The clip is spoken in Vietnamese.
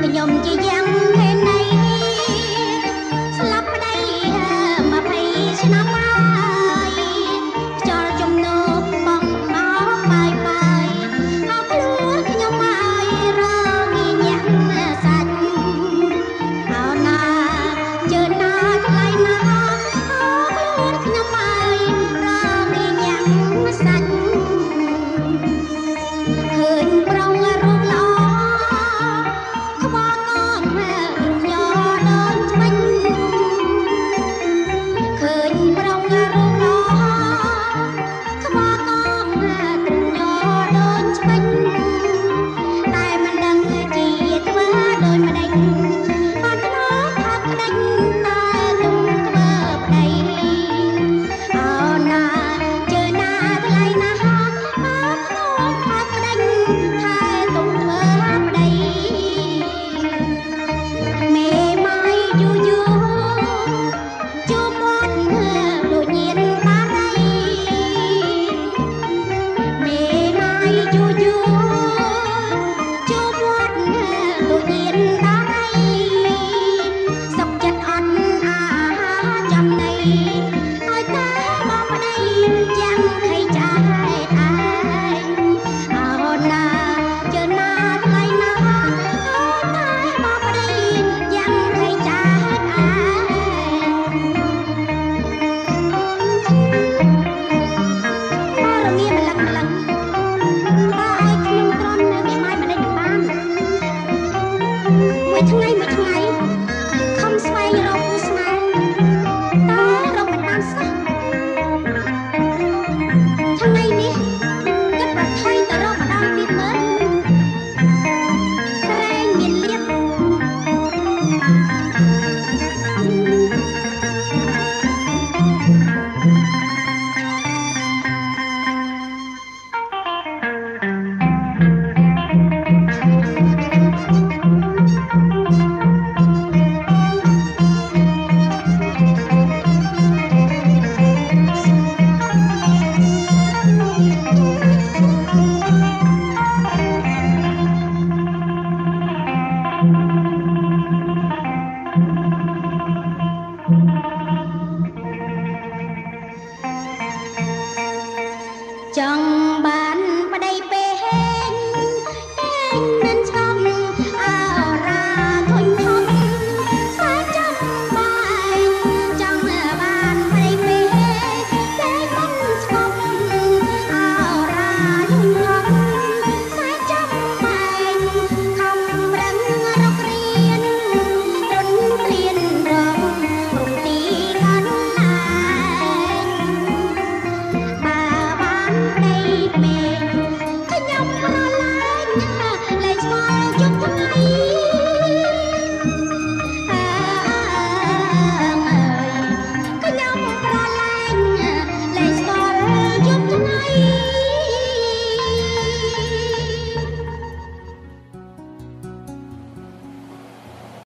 mình nhom chi giá Thank you.